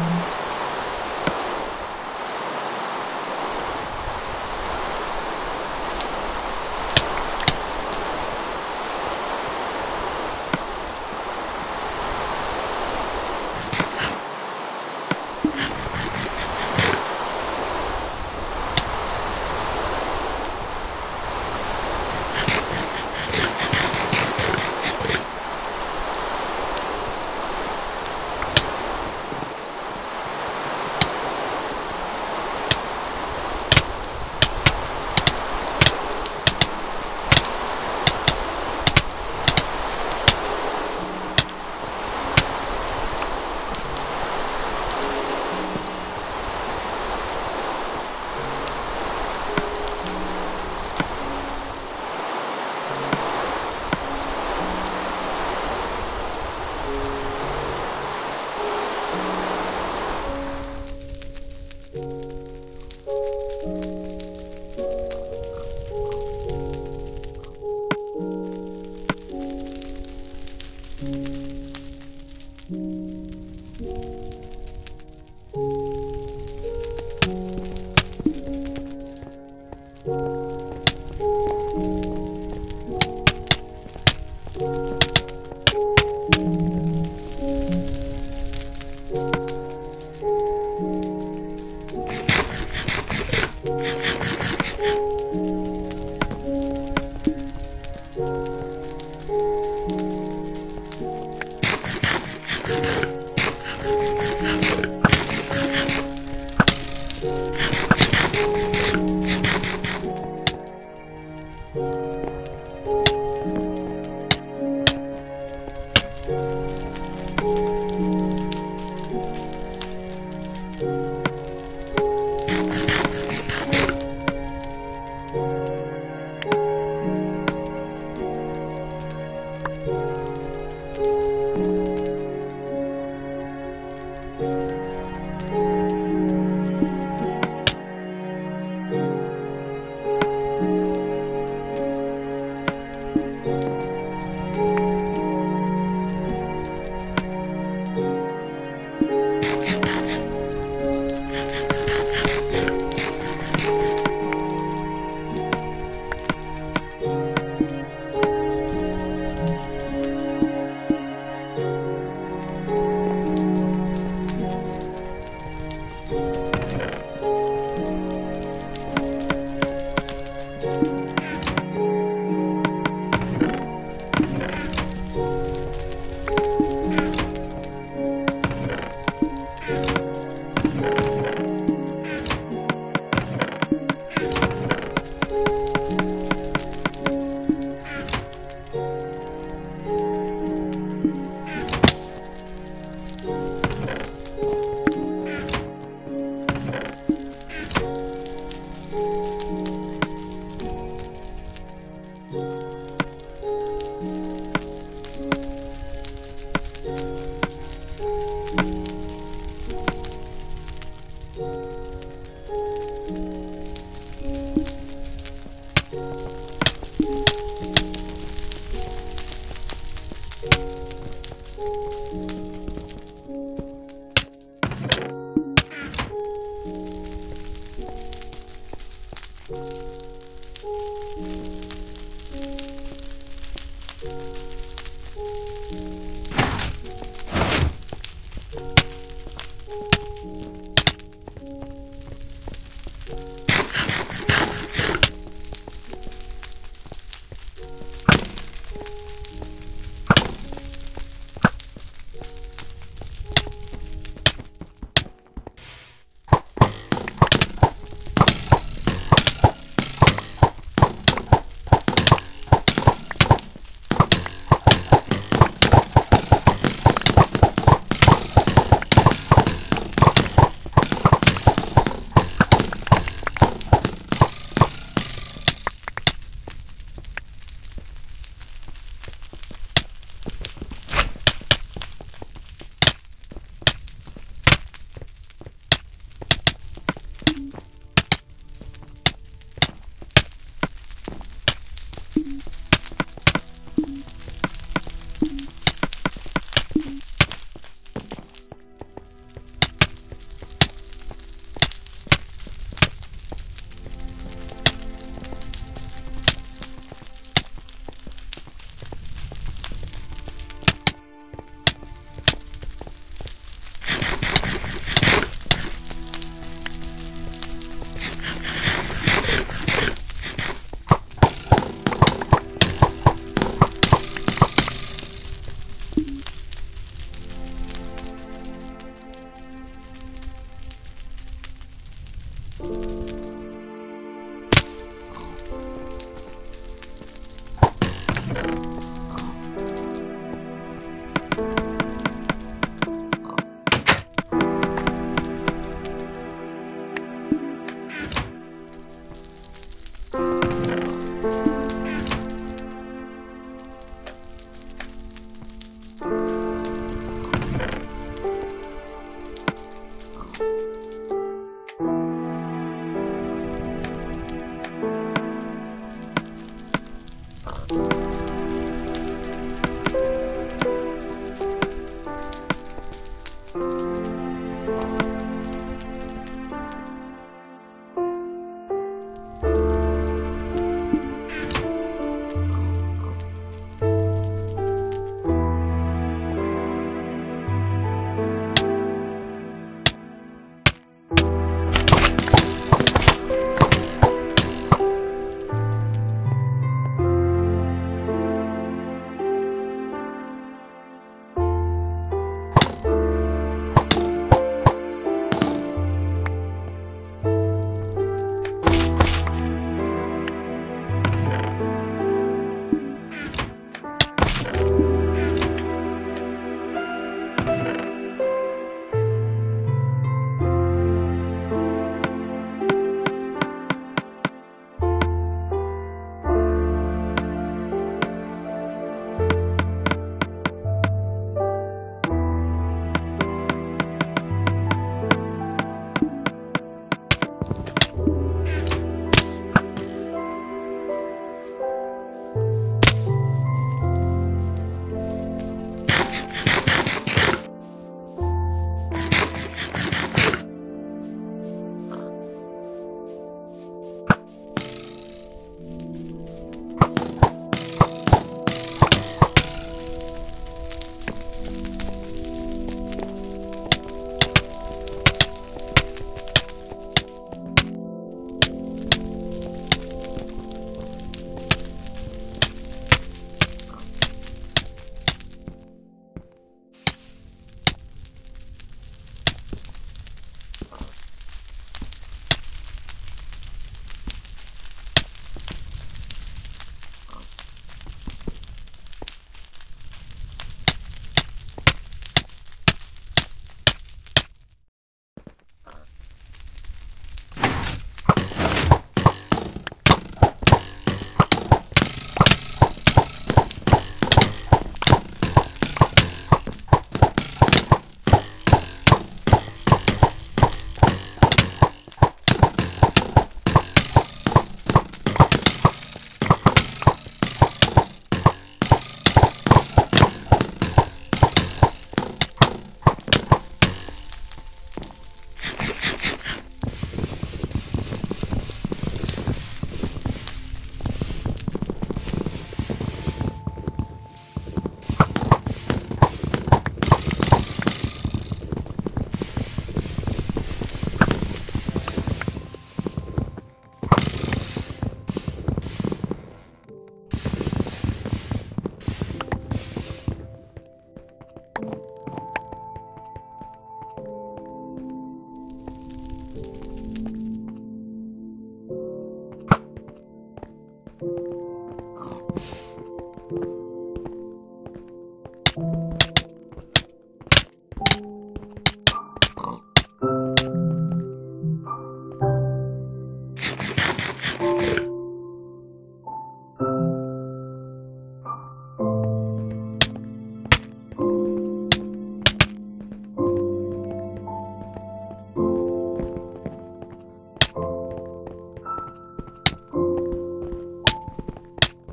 Mm-hmm.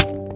you